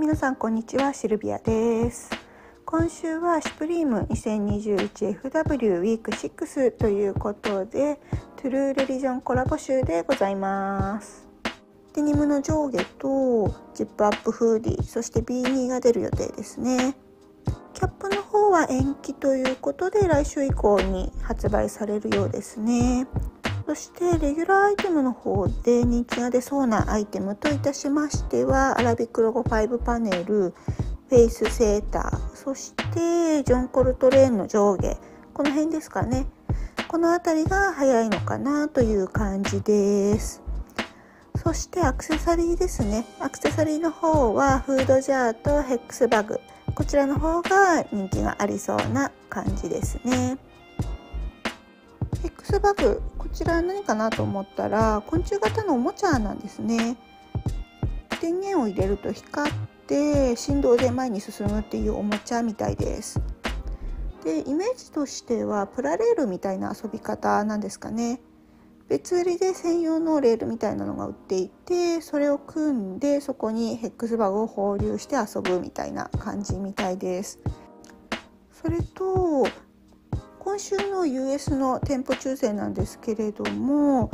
皆さんこんにちはシルビアです。今週はシュプリーム 2021FW ウィーク6ということでトゥルーレリジョンコラボ週でございます。デニムの上下とジップアップフーディそして B2 が出る予定ですね。キャップの方は延期ということで来週以降に発売されるようですね。そしてレギュラーアイテムの方で人気が出そうなアイテムといたしましてはアラビックロゴ5パネルフェイスセーターそしてジョン・コルトレーンの上下。この辺ですかね。この辺りが早いのかなという感じです。そしてアクセサリーですね。アクセサリーの方はフードジャーとヘックスバグ。こちらの方が人気がありそうな感じですね。X バグこちら何かなと思ったら昆虫型のおもちゃなんですね。電源を入れると光って振動で前に進むっていうおもちゃみたいです。でイメージとしてはプラレールみたいな遊び方なんですかね。別売りで専用のレールみたいなのが売っていてそれを組んでそこにヘックスバグを放流して遊ぶみたいな感じみたいです。それと今週の US の店舗抽選なんですけれども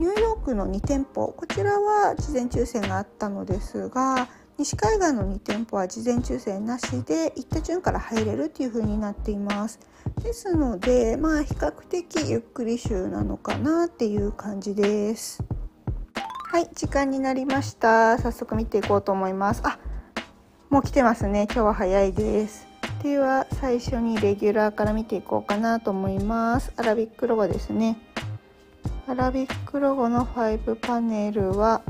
ニューヨークの2店舗こちらは事前抽選があったのですが西海岸の2店舗は事前抽選なしで行った順から入れるっていう風になっています。ですのでまあ比較的ゆっくり週なのかなっていう感じです。はい時間になりました。早速見ていこうと思います。あもう来てますね。今日は早いです。では最初にレギュラーから見ていこうかなと思います。アラビックロゴですね。アラビックロゴの5パネルは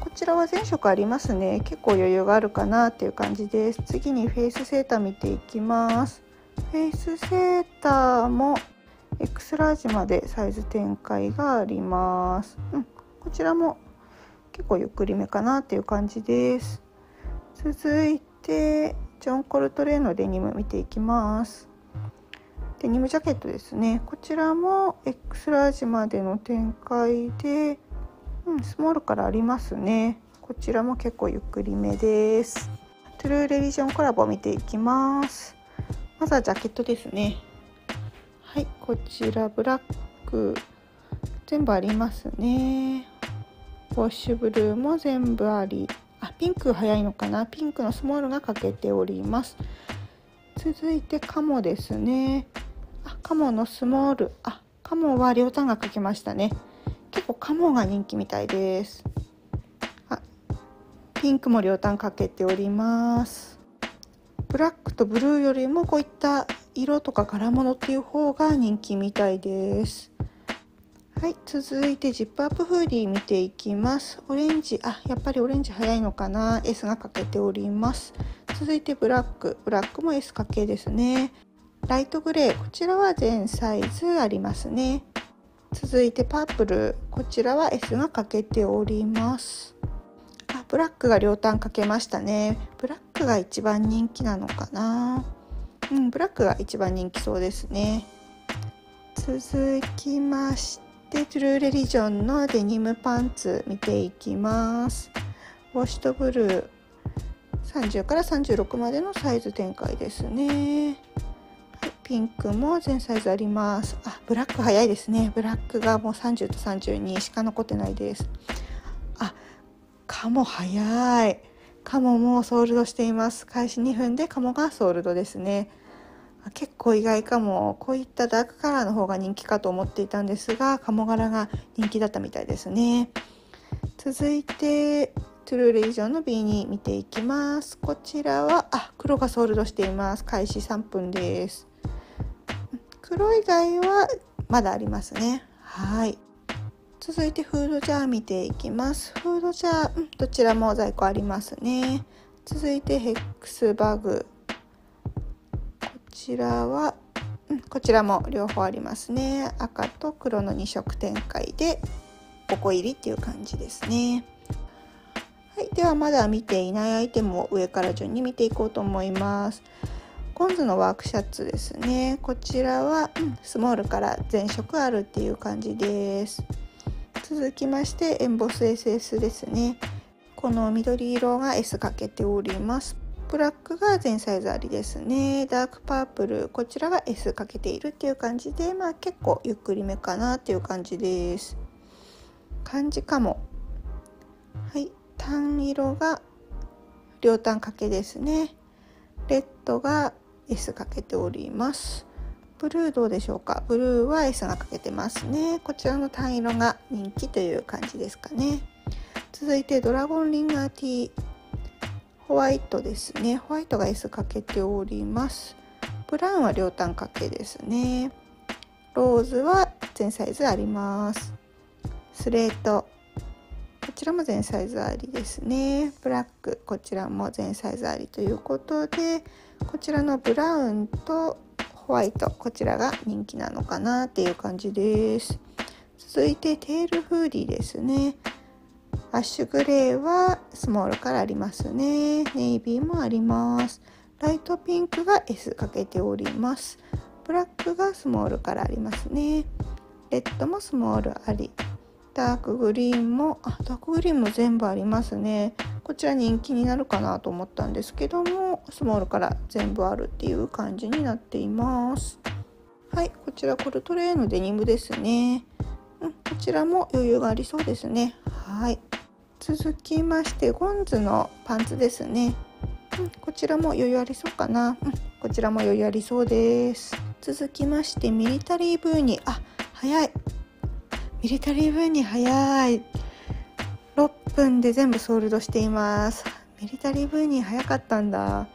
こちらは全色ありますね。結構余裕があるかなっていう感じです。次にフェイスセーター見ていきます。フェイスセーターも X ラージまでサイズ展開があります、うん、こちらも結構ゆっくりめかなっていう感じです。続いてジョン・コルトレーのデニム見ていきます。デニムジャケットですね。こちらも X ラージまでの展開で、うん、スモールからありますね。こちらも結構ゆっくりめです。トゥルーレリジョンコラボ見ていきます。まずはジャケットですね。はいこちらブラック全部ありますね。ウォッシュブルーも全部あり。ピンク早いのかな？ピンクのスモールが欠けております。続いてカモですね。あカモのスモール。あカモは両端が欠けましたね。結構カモが人気みたいです。あピンクも両端かけております。ブラックとブルーよりもこういった色とか柄物っていう方が人気みたいです。はい、続いてジップアップフーディー見ていきます。オレンジ、あ、やっぱりオレンジ早いのかな。S が欠けております。続いてブラック、ブラックも S 掛けですね。ライトグレー、こちらは全サイズありますね。続いてパープル、こちらは S が欠けております。あ、ブラックが両端かけましたね。ブラックが一番人気なのかな。うん、ブラックが一番人気そうですね。続きまして、でトゥルーレリジョンのデニムパンツ見ていきます。ウォッシュとブルー。30から36までのサイズ展開ですね、はい、ピンクも全サイズあります。あブラック早いですね。ブラックがもう30と32しか残ってないです。あカモ早い。カモもソールドしています。開始2分でカモがソールドですね。結構意外かも。こういったダークカラーの方が人気かと思っていたんですが鴨柄が人気だったみたいですね。続いてトゥルーレイジョンの B に見ていきます。こちらはあ黒がソールドしています。開始3分です。黒以外はまだありますね。はい。続いてフードジャー見ていきます。フードジャー、うん、どちらも在庫ありますね。続いてヘックスバグ。ちらは、うん、こちらも両方ありますね。赤と黒の2色展開で5個入りっていう感じですね。はい、ではまだ見ていないアイテムを上から順に見ていこうと思います。コンズのワークシャツですね。こちらは、うん、スモールから全色あるっていう感じです。続きましてエンボス SS ですね。この緑色が S かけております。ブラックが全サイズありですね。ダークパープルこちらが S かけているっていう感じでまあ結構ゆっくりめかなっていう感じです。漢字かも。はい。単色が両端掛けですね。レッドが S かけております。ブルーどうでしょうか？ブルーは S がかけてますね。こちらの単色が人気という感じですかね。続いてドラゴンリンガー T ホワイトですね。ホワイトが S かけております。ブラウンは両端掛けですね。ローズは全サイズあります。スレート。こちらも全サイズありですね。ブラック。こちらも全サイズありということでこちらのブラウンとホワイト。こちらが人気なのかなっていう感じです。続いてテールフーディーですね。アッシュグレーはスモールからありますね。ネイビーもあります。ライトピンクが S かけております。ブラックがスモールからありますね。レッドもスモールあり。ダークグリーンもあダークグリーンも全部ありますね。こちら人気になるかなと思ったんですけどもスモールから全部あるっていう感じになっています。はいこちらコルトレーのデニムですね、うん、こちらも余裕がありそうですね。はい。続きましてゴンズのパンツですね、うん、こちらも余裕ありそうかな、うん、こちらも余裕ありそうです。続きましてミリタリーブーにあ早い。ミリタリー分に早い。6分で全部ソールドしています。ミリタリーブーニー早かったんだ。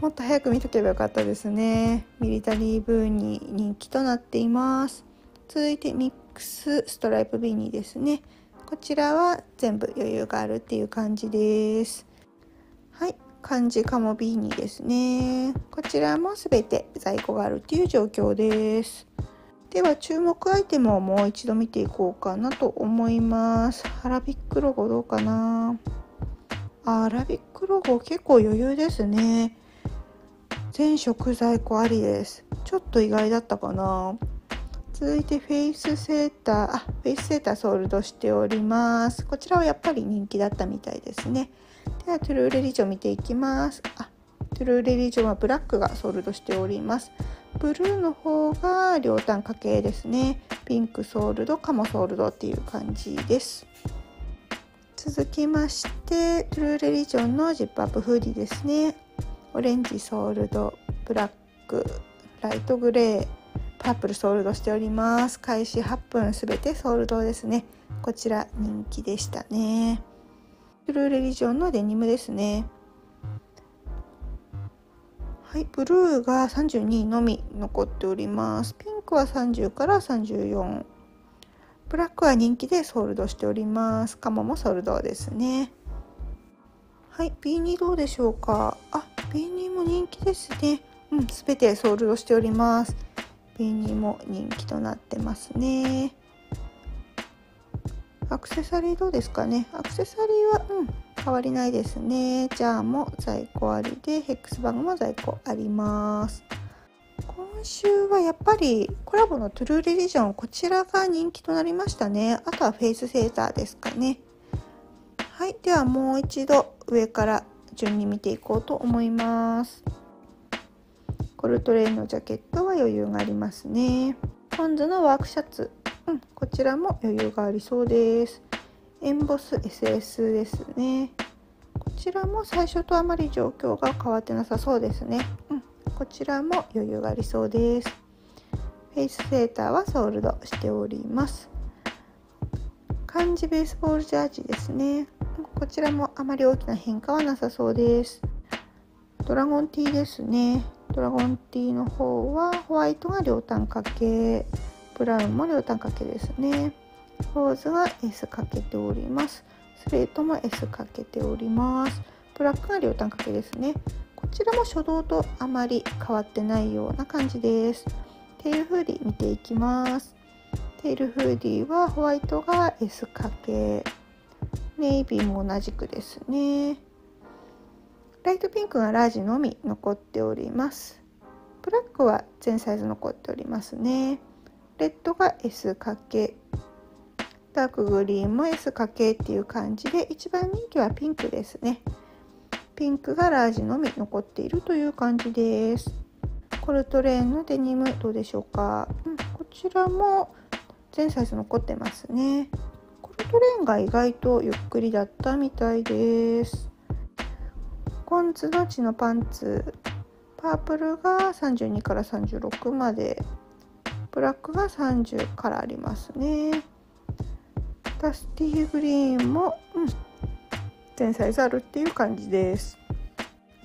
もっと早く見とけばよかったですね。ミリタリーブーニー人気となっています。続いてミックスストライプビーニーですね。こちらは全部余裕があるっていう感じです。はい漢字カモビーニーですね。こちらも全て在庫があるっていう状況です。では注目アイテムをもう一度見ていこうかなと思います。アラビックロゴどうかな？アラビックロゴ結構余裕ですね。全食在庫ありです。ちょっと意外だったかな？続いてフェイスセーターあフェイスセーターソールドしております。こちらはやっぱり人気だったみたいですね。ではトゥルーレリジョン見ていきます。あトゥルーレリジョンはブラックがソールドしております。ブルーの方が両端掛けですね。ピンクソールドカモソールドっていう感じです。続きましてトゥルーレリジョンのジップアップフーディですね。オレンジソールドブラックライトグレー。パープルソールドしております開始8分すべてソールドですねこちら人気でしたねトゥルーレリジョンのデニムですねはい、ブルーが32のみ残っております。ピンクは30から34。ブラックは人気でソールドしております。カモもソールドですね。はい、B2 どうでしょうか。あ、B2 も人気ですね。うん、すべてソールドしております。B2 も人気となってますね。アクセサリーどうですかね？アクセサリーは、うん、変わりないですね。ジャーも在庫ありで、ヘックスバグも在庫あります。今週はやっぱりコラボのトゥルーレリジョン、こちらが人気となりましたね。あとはフェイスセーターですかね。はい、ではもう一度上から順に見ていこうと思います。コルトレーンのジャケットは余裕がありますね。ポンズのワークシャツ、うん、こちらも余裕がありそうです。エンボス SS ですね。こちらも最初とあまり状況が変わってなさそうですね、うん、こちらも余裕がありそうです。フェイスセーターはソールドしております。漢字ベースボールジャージですね。こちらもあまり大きな変化はなさそうです。ドラゴンティーですね。ドラゴンティーの方はホワイトが両端掛けブラウンも両端掛けですねローズは S かけております。スレートも S かけております。ブラックが両端掛けですね。こちらも初動とあまり変わってないような感じです。テールフーディー見ていきます。テールフーディーはホワイトが S かけ。ネイビーも同じくですね。ライトピンクがラージのみ残っております。ブラックは全サイズ残っておりますね。レッドが S かけ。ダークグリーンも S かけっていう感じで一番人気はピンクですねピンクがラージのみ残っているという感じですコルトレーンのデニムどうでしょうか、うん、こちらも全サイズ残ってますねコルトレーンが意外とゆっくりだったみたいですコンズの血のパンツ。パープルが32から36まで。ブラックが30からありますね。ダスティーグリーンも、うん、全サイズあるっていう感じです。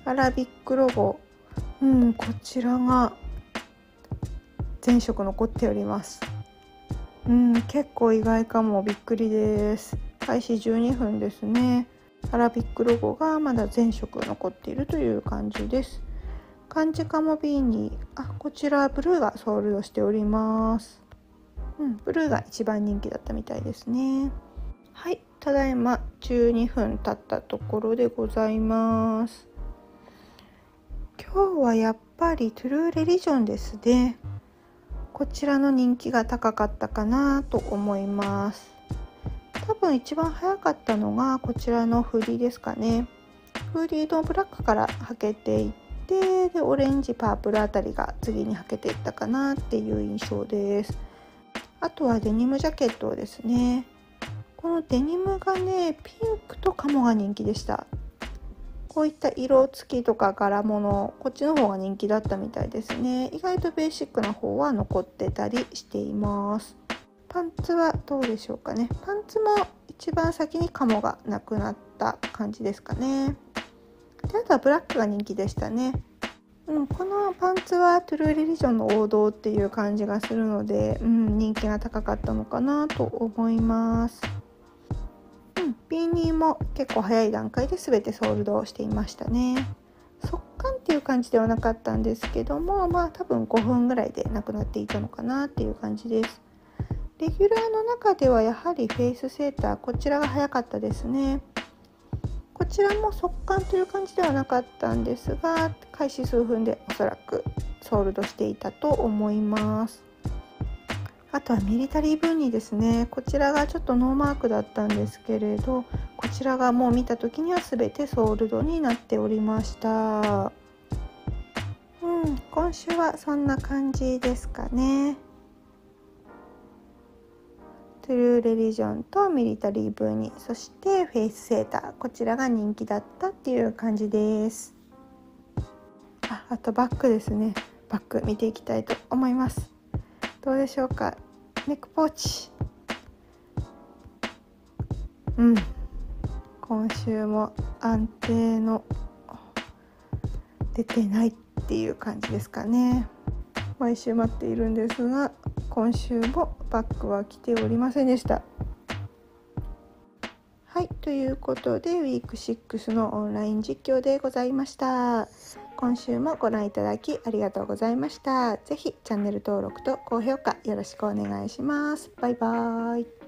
アラビックロゴ。うんこちらが全色残っております。うん結構意外かも。びっくりです。開始12分ですね。アラビックロゴがまだ全色残っているという感じです。漢字カモビーニ。あこちらブルーがソールドしております。うんブルーが一番人気だったみたいですね。はいただいま12分経ったところでございます。今日はやっぱりトゥルーレリジョンですね。こちらの人気が高かったかなと思います。多分一番早かったのがこちらのフリーですかね。フーリードブラックから履けていってでオレンジパープルあたりが次に履けていったかなっていう印象です。あとはデニムジャケットですね。このデニムがねピンクとカモが人気でした。こういった色付きとか柄物こっちの方が人気だったみたいですね。意外とベーシックな方は残ってたりしています。パンツはどうでしょうかねパンツも一番先にカモがなくなった感じですかねであとはブラックが人気でしたね。うん、このパンツはトゥルーリリジョンの王道っていう感じがするので、うん、人気が高かったのかなと思います。うん、ビーニーも結構早い段階で全てソールドしていましたね。速乾っていう感じではなかったんですけども、まあ多分5分ぐらいでなくなっていたのかなっていう感じです。レギュラーの中ではやはりフェイスセーター、こちらが早かったですね。こちらも速乾という感じではなかったんですが開始数分でおそらくソールドしていたと思います。あとはミリタリービーニーですねこちらがちょっとノーマークだったんですけれどこちらがもう見た時には全てソールドになっておりました。うん今週はそんな感じですかね。トゥルーレリジョンとミリタリーブーニそしてフェイスセーターこちらが人気だったっていう感じです。ああとバッグですね。バッグ見ていきたいと思います。どうでしょうか？ネックポーチ。うん。今週も安定の出てないっていう感じですかね。毎週待っているんですが今週もバッグは来ておりませんでした。はい、ということでウィーク6のオンライン実況でございました。今週もご覧いただきありがとうございました。是非チャンネル登録と高評価よろしくお願いします。バイバーイ。